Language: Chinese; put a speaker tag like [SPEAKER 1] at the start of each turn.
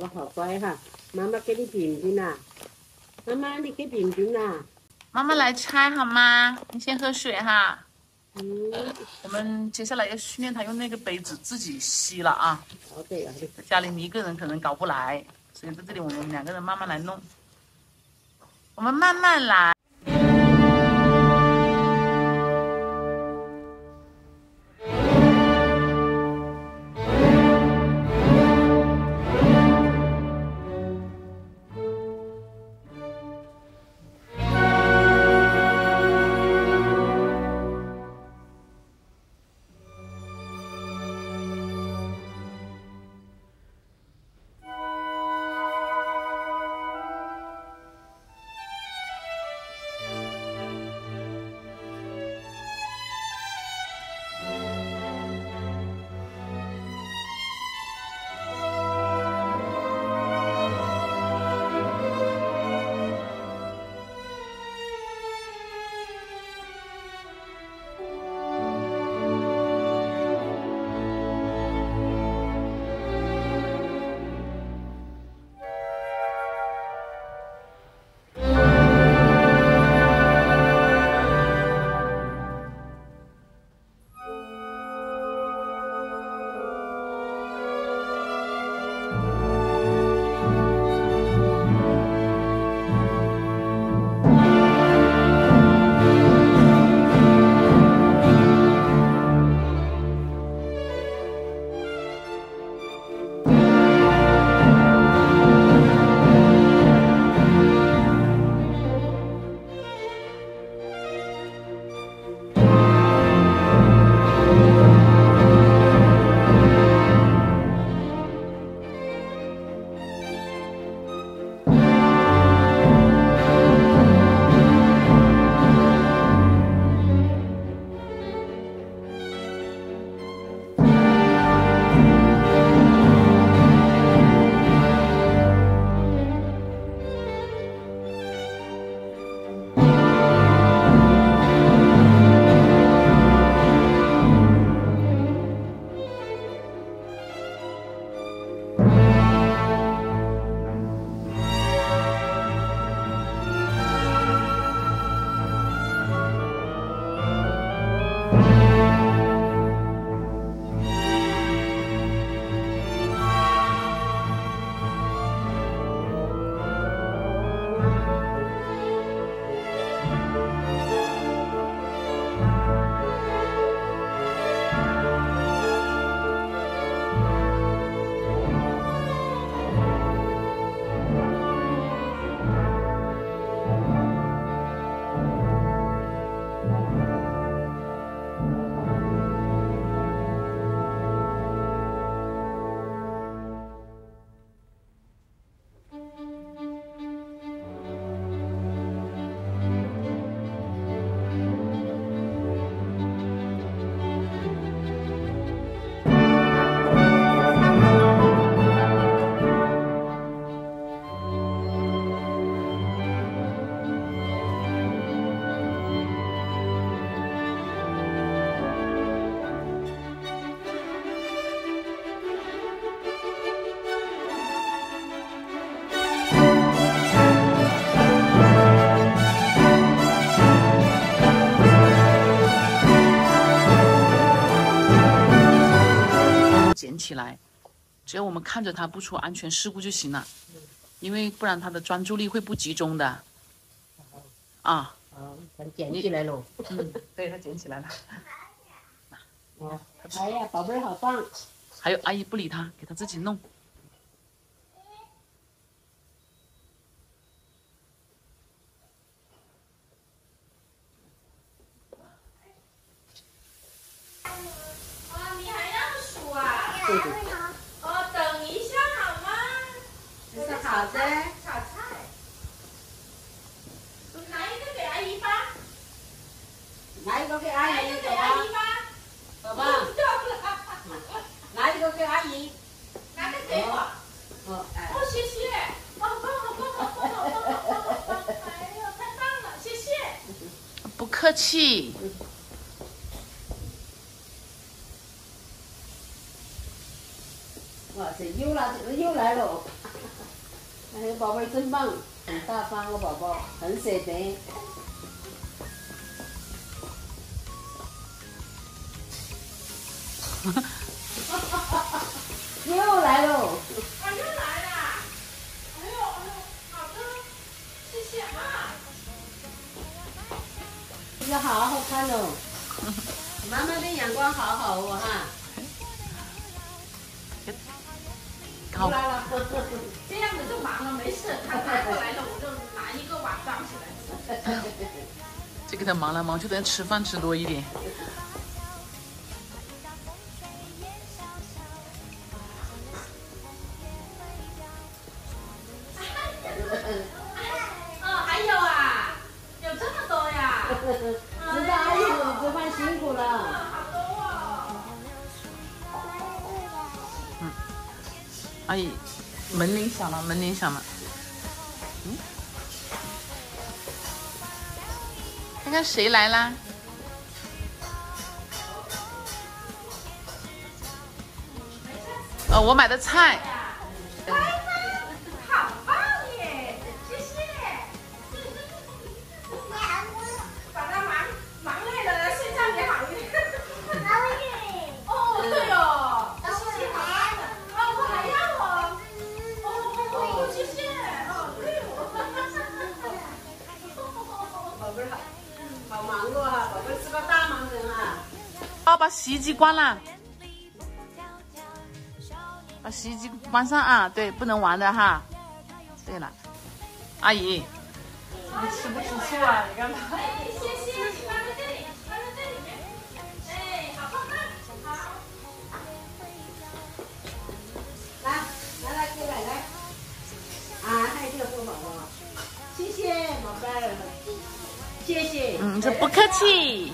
[SPEAKER 1] 我好乖哈，妈妈给你饼饼啦，妈妈你给饼饼啦，
[SPEAKER 2] 妈妈来拆好吗？你先喝水哈。
[SPEAKER 1] 嗯，
[SPEAKER 2] 我们接下来要训练他用那个杯子自己吸了啊。
[SPEAKER 1] 好的，
[SPEAKER 2] 家里你一个人可能搞不来，所以在这里我们两个人慢慢来弄，我们慢慢来。起来，只要我们看着他不出安全事故就行了，因为不然他的专注力会不集中的。啊，
[SPEAKER 1] 好，咱捡起来喽。
[SPEAKER 2] 嗯，对，他捡起来了。
[SPEAKER 1] 哦，哎呀，宝贝儿好棒，
[SPEAKER 2] 还有阿姨不理他，给他自己弄。
[SPEAKER 3] 哦，你还要数啊？
[SPEAKER 1] 对对，
[SPEAKER 3] 哦，等一下好吗？
[SPEAKER 1] 好的，
[SPEAKER 3] 炒菜。拿一个给阿姨吧，
[SPEAKER 1] 拿一个给阿姨，吧，拿一个给阿姨。
[SPEAKER 3] 拿个给我。
[SPEAKER 1] 哦，哎，
[SPEAKER 3] 哦，谢谢。好棒，好棒，好棒，好棒，好棒，好棒！哎呦，太棒了，谢谢。
[SPEAKER 2] 不客气。
[SPEAKER 1] 哇塞，又来又来了，哎，宝贝儿真棒，很大方哦，宝宝，很舍得。又来喽！
[SPEAKER 3] 啊，又来啦！哎呦哎呦，好的，谢谢啊。
[SPEAKER 1] 要好好看哦。妈妈的眼光好好哦哈。
[SPEAKER 2] 好，
[SPEAKER 1] 来了。
[SPEAKER 3] 这样子就忙了，没事，他拿过来了，我就拿一个碗装起来吃。
[SPEAKER 2] 这个他忙来忙去，等吃饭吃多一点。
[SPEAKER 1] 阿姨，
[SPEAKER 2] 门铃响了，门铃响了。嗯，看看谁来啦？哦，我买的菜。把洗衣机关了，把洗衣机关上啊！对，不能玩的哈。对了，阿姨，你吃不吃醋啊？你干嘛？
[SPEAKER 3] 哎，谢谢，你放在这里，放在这里面。哎，好棒棒，好。
[SPEAKER 1] 来，来来，给奶奶。啊，还有这个做宝宝，谢谢宝贝儿，谢谢。
[SPEAKER 2] 嗯，这不客气。